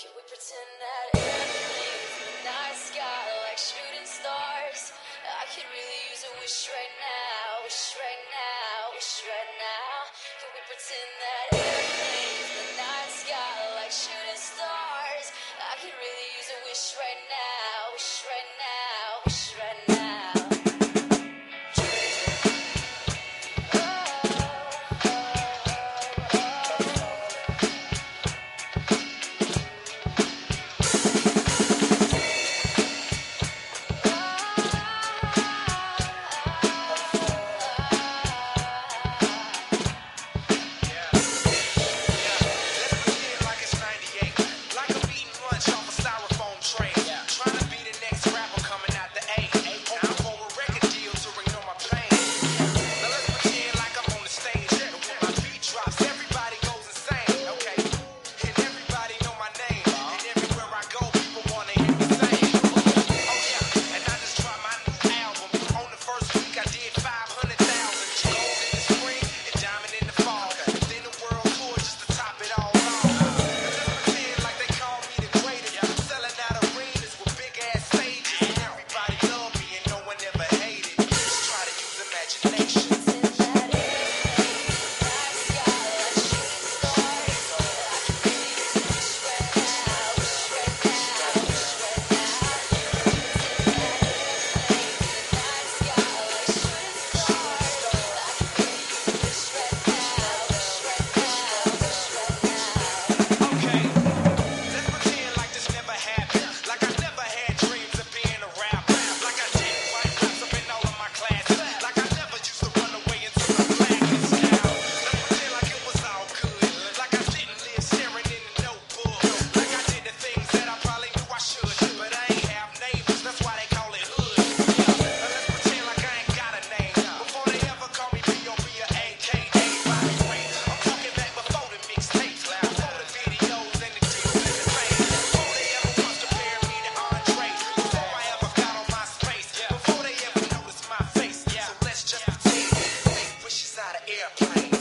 Can we pretend that airplanes in the night sky like shooting stars? I could really use a wish right now, wish right now, wish right now. Can we pretend that player.